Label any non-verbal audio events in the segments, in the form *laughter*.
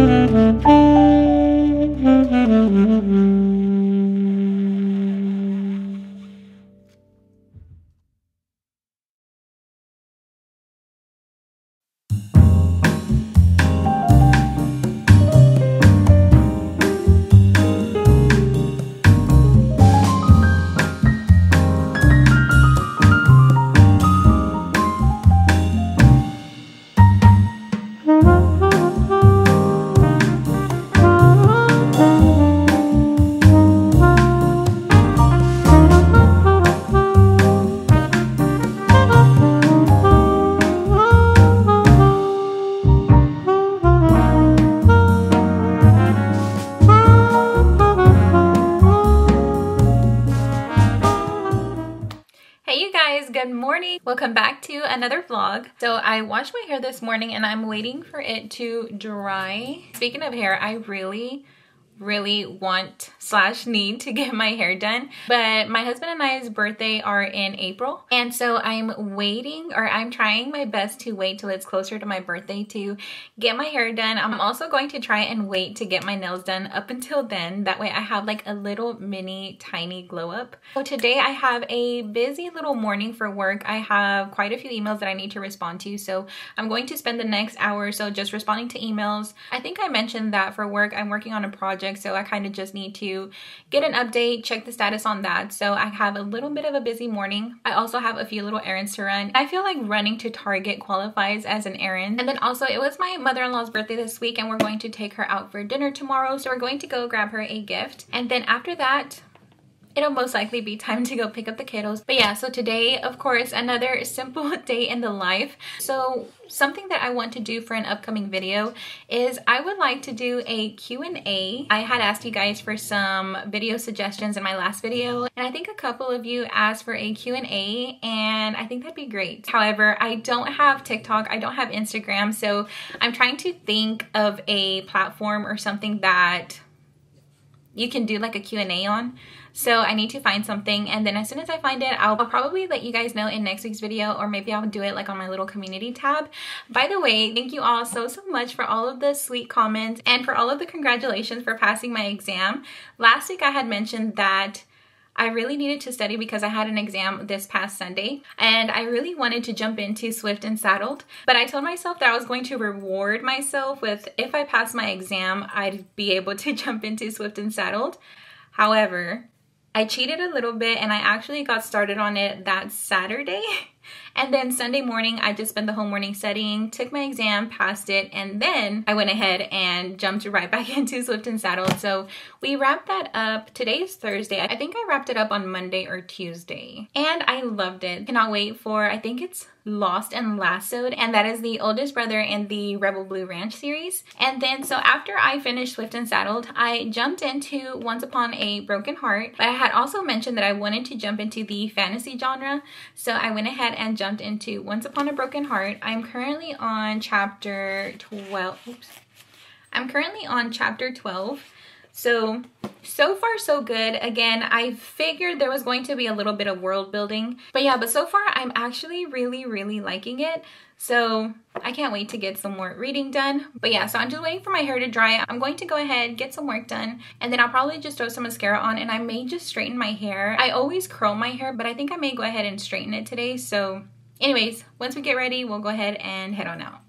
Mm-hmm. Another vlog. So i washed my hair this morning and i'm waiting for it to dry. Speaking of hair i really really want slash need to get my hair done. But my husband and I's birthday are in April. And so I'm waiting or I'm trying my best to wait till it's closer to my birthday to get my hair done. I'm also going to try and wait to get my nails done up until then. That way I have like a little mini tiny glow up. So today I have a busy little morning for work. I have quite a few emails that I need to respond to. So I'm going to spend the next hour or so just responding to emails. I think I mentioned that for work I'm working on a project project so I kind of just need to get an update check the status on that. So I have a little bit of a busy morning. I also have a few little errands to run. I feel like running to Target qualifies as an errand. And then also it was my mother-in-law's birthday this week and we're going to take her out for dinner tomorrow so we're going to go grab her a gift. And then after that it'll most likely be time to go pick up the kiddos. But yeah, so today, of course, another *laughs* simple day in the life. So something that I want to do for an upcoming video is I would like to do a Q&A. I had asked you guys for some video suggestions in my last video, and I think a couple of you asked for a Q&A, and I think that'd be great. However, I don't have TikTok, I don't have Instagram, so I'm trying to think of a platform or something that you can do like a Q&A on. So I need to find something and then as soon as I find it, I'll probably let you guys know in next week's video or maybe I'll do it like on my little community tab. By the way, thank you all so, so much for all of the sweet comments and for all of the congratulations for passing my exam. Last week I had mentioned that I really needed to study because I had an exam this past Sunday and I really wanted to jump into Swift and Saddled. But I told myself that I was going to reward myself with if I pass my exam, I'd be able to *laughs* jump into Swift and Saddled. However, I cheated a little bit and I actually got started on it that Saturday. *laughs* And then Sunday morning, I just spent the whole morning studying, took my exam, passed it, and then I went ahead and jumped right *laughs* back into Swift and Saddled. So we wrapped that up. Today's Thursday. I think I wrapped it up on Monday or Tuesday. And I loved it. Cannot wait for, I think it's Lost and Lassoed, and that is the oldest brother in the Rebel Blue Ranch series. And then, so after I finished Swift and Saddled, I jumped into Once Upon a Broken Heart, but I had also mentioned that I wanted to jump into the fantasy genre, so I went ahead and jumped into Once Upon a Broken Heart. I'm currently on chapter 12. Oops. I'm currently on chapter 12. So, so far so good. Again, I figured there was going to be a little bit of world building. But yeah, but so far I'm actually really, really liking it. So I can't wait to get some more reading done. But yeah, so I'm just waiting for my hair to dry. I'm going to go ahead, get some work done, and then I'll probably just throw some mascara on and I may just straighten my hair. I always curl my hair, but I think I may go ahead and straighten it today. So anyways, once we get ready, we'll go ahead and head on out.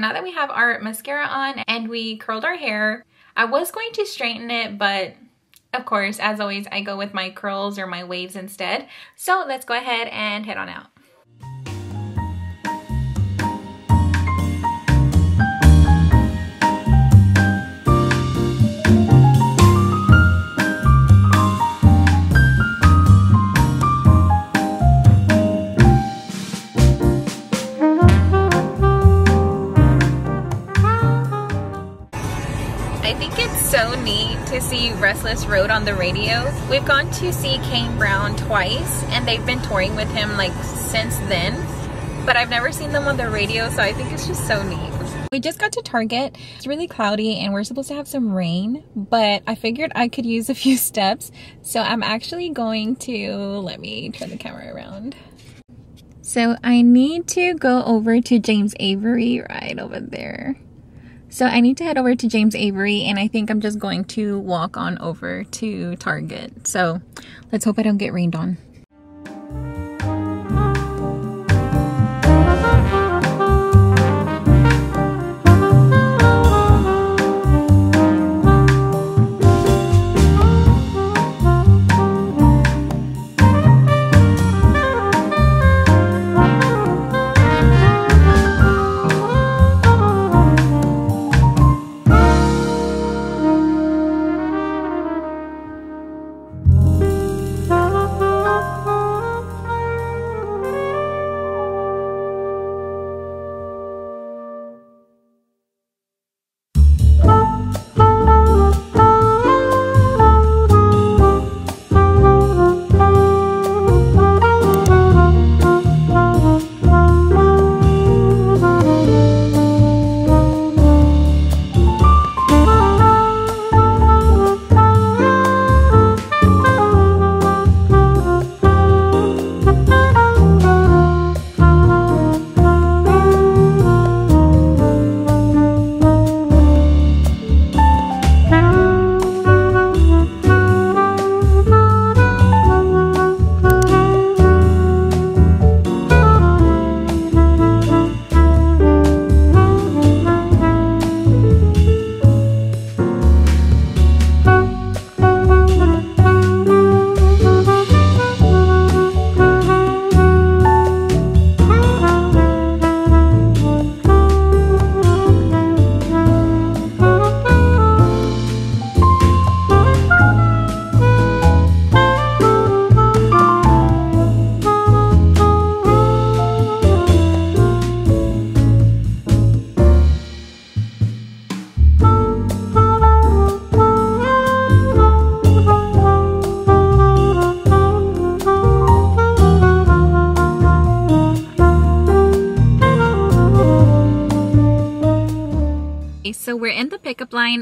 Now that we have our mascara on and we curled our hair, I was going to straighten it, but of course, as always, I go with my curls or my waves instead. So let's go ahead and head on out. To see Restless Road on the radio. We've gone to see Kane Brown twice and they've been touring with him like since then. But I've never seen them on the radio so I think it's just so neat. We just got to Target. It's really cloudy and we're supposed to have some rain, but I figured I could use a *laughs* few steps. So I'm actually going to, let me turn the camera around. So I need to go over to James Avery right over there. So I need to head over to James Avery and I think I'm just going to walk on over to Target. So let's hope I don't get rained on.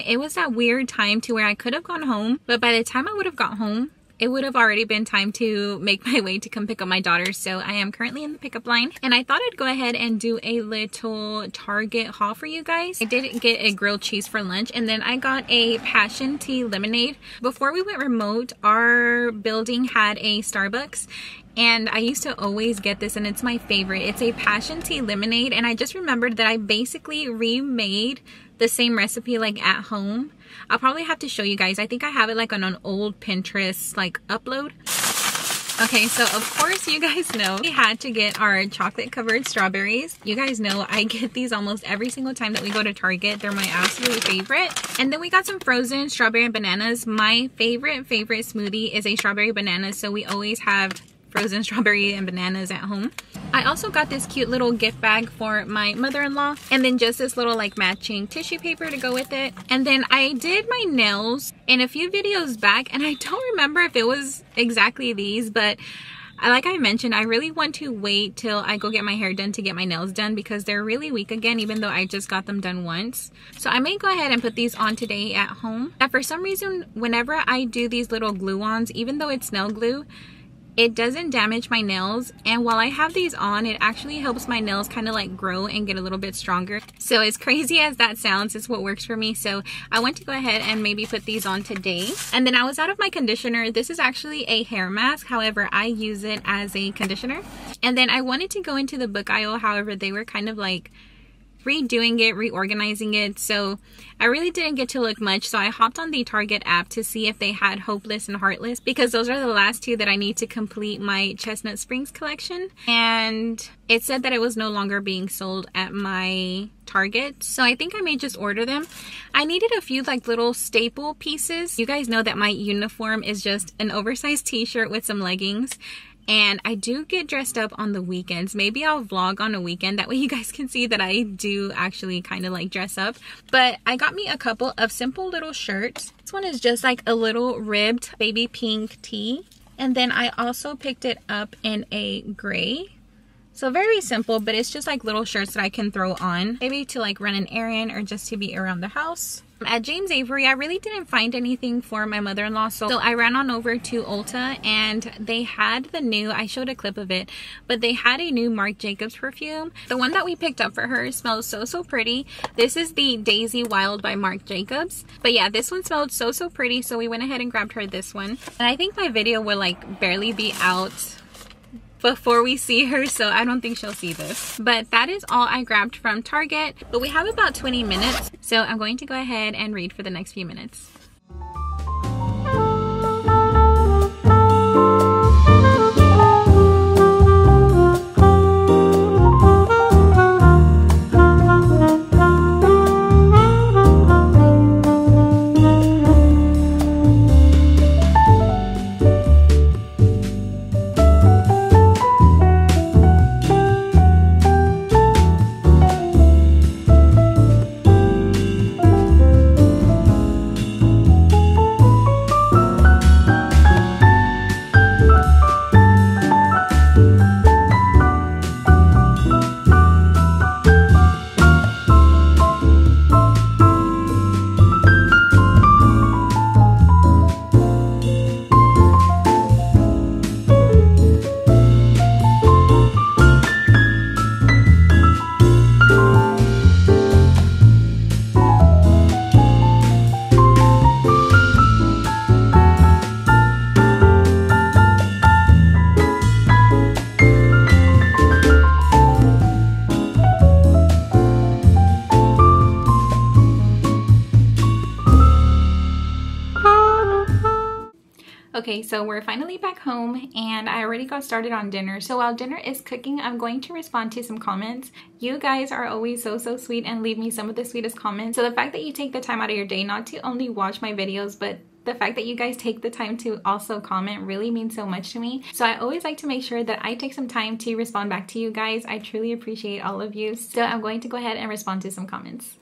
it was that weird time to where I could have gone home, but by the time I would have got home, it would have already been time to make my way to come pick up my daughter. So I am currently in the pickup line and I thought I'd go ahead and do a little Target haul for you guys. I did get a grilled cheese for lunch and then I got a passion tea lemonade. Before we went remote, our building had a Starbucks and I used to always get this and it's my favorite. It's a passion tea lemonade and I just remembered that I basically remade the same recipe like at home. I'll probably have to show you guys. I think I have it like on an old Pinterest like upload. Okay, so of course you guys know we had to get our chocolate covered strawberries. You guys know I get these almost every single time that we go to Target. They're my absolute favorite. And then we got some frozen strawberry bananas. My favorite, favorite smoothie is a strawberry banana. So we always have frozen strawberry and bananas at home. I also got this cute little gift bag for my mother-in-law and then just this little like matching tissue paper to go with it. And then I did my nails in a few videos back and I don't remember if it was exactly these, but uh, like I mentioned, I really want to wait till I go get my hair done to get my nails done because they're really weak again, even though I just got them done once. So I may go ahead and put these on today at home. Now for some reason, whenever I do these little glue-ons, even though it's nail glue, it doesn't damage my nails and while I have these on it actually helps my nails kind of like grow and get a little bit stronger. So as crazy as that sounds it's what works for me. So I went to go ahead and maybe put these on today. And then I was out of my conditioner. This is actually a hair mask. However I use it as a conditioner. And then I wanted to go into the book aisle. However they were kind of like redoing it, reorganizing it. So I really didn't get to look much. So I hopped on the Target app to see if they had Hopeless and Heartless because those are the last two that I need to complete my Chestnut Springs collection. And it said that it was no longer being sold at my Target. So I think I may just order them. I needed a few like little staple pieces. You guys know that my uniform is just an oversized t-shirt with some leggings and I do get dressed up on the weekends. Maybe I'll vlog on a weekend. That way you guys can see that I do actually kind of like dress up. But I got me a couple of simple little shirts. This one is just like a little ribbed baby pink tee. And then I also picked it up in a gray so very simple, but it's just like little shirts that I can throw on, maybe to like run an errand or just to be around the house. At James Avery, I really didn't find anything for my mother-in-law, so, so I ran on over to Ulta and they had the new, I showed a clip of it, but they had a new Marc Jacobs perfume. The one that we picked up for her smells so, so pretty. This is the Daisy Wild by Marc Jacobs. But yeah, this one smelled so, so pretty, so we went ahead and grabbed her this one. And I think my video will like barely be out before we see her so I don't think she'll see this. But that is all I grabbed from Target. But we have about 20 minutes so I'm going to go ahead and read for the next few minutes So we're finally back home and I already got started on dinner. So while dinner is cooking, I'm going to respond to some comments. You guys are always so, so sweet and leave me some of the sweetest comments. So the fact that you take the time out of your day not to only watch my videos, but the fact that you guys take the time to also comment really means so much to me. So I always like to make sure that I take some time to respond back to you guys. I truly appreciate all of you. So I'm going to go ahead and respond to some comments.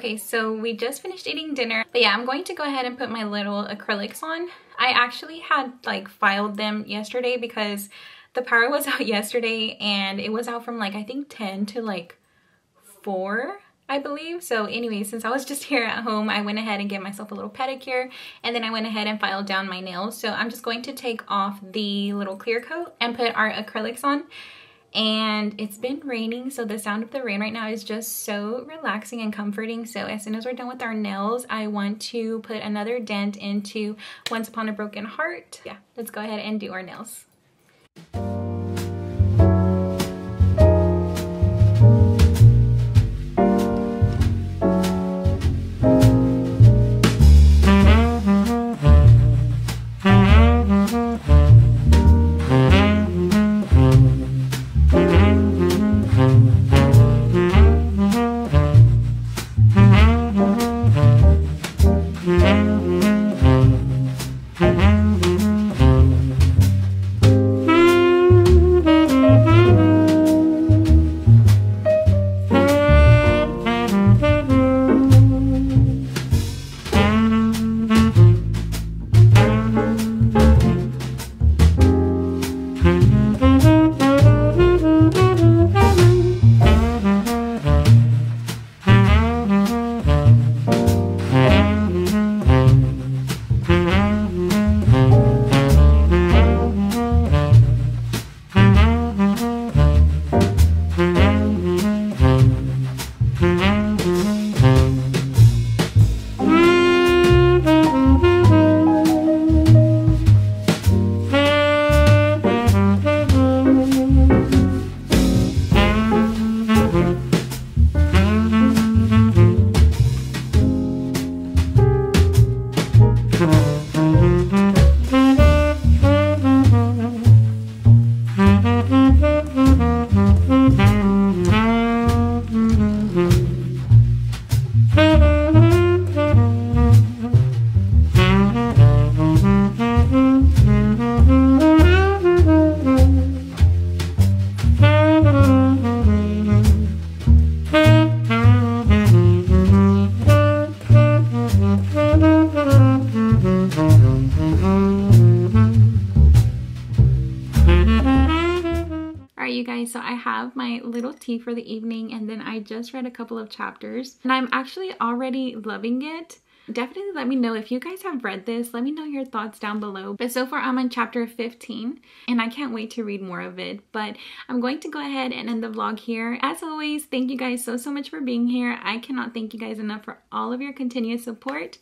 Okay, so we just finished eating dinner. But yeah, I'm going to go ahead and put my little acrylics on. I actually had like filed them yesterday because the power was *laughs* out yesterday and it was out from like I think 10 to like 4 I believe. So anyway, since I was *laughs* just here at home, I went ahead and gave myself a little pedicure and then I went ahead and filed down my nails. So I'm just going to take off the little clear coat and put our acrylics on and it's been raining so the sound of the rain right now is just so relaxing and comforting. So as soon as we're done with our nails I want to put another dent into Once Upon a Broken Heart. Yeah let's go ahead and do our nails have my little tea for the evening and then I just read a couple of chapters and I'm actually already loving it definitely let me know if you guys have read this. Let me know your thoughts down below. But so far I'm on chapter 15 and I can't wait to read more of it. But I'm going to go ahead and end the vlog here. As always, thank you guys so, so much for being here. I cannot thank you guys enough for all of your continuous support.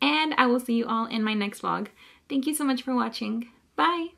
And I will see you all in my next vlog. Thank you so much for watching. Bye!